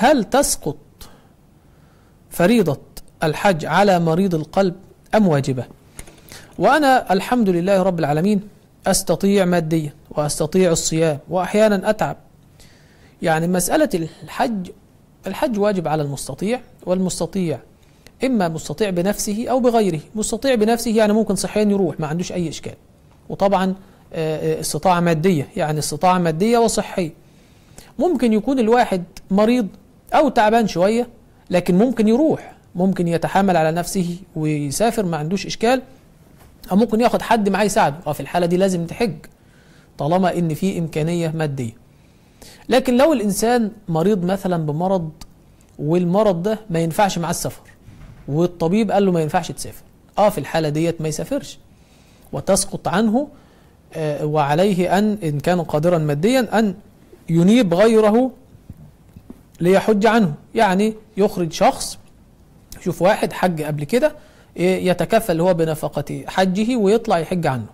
هل تسقط فريضة الحج على مريض القلب أم واجبة؟ وأنا الحمد لله رب العالمين أستطيع ماديا وأستطيع الصيام وأحيانا أتعب. يعني مسألة الحج الحج واجب على المستطيع والمستطيع إما مستطيع بنفسه أو بغيره. مستطيع بنفسه يعني ممكن صحيا يروح ما عندوش أي إشكال. وطبعا آه، آه، استطاعة مادية يعني استطاعة مادية وصحية. ممكن يكون الواحد مريض أو تعبان شوية لكن ممكن يروح ممكن يتحامل على نفسه ويسافر ما عندوش إشكال أو ممكن ياخد حد معاه يساعده. أو في الحالة دي لازم تحج طالما إن في إمكانية مادية. لكن لو الإنسان مريض مثلا بمرض والمرض ده ما ينفعش مع السفر والطبيب قال له ما ينفعش تسافر. آه في الحالة ديت ما يسافرش. وتسقط عنه آه، وعليه أن إن كان قادرا ماديا أن ينيب غيره ليحج عنه. يعني يخرج شخص شوف واحد حج قبل كده يتكفل هو بنفقة حجه ويطلع يحج عنه.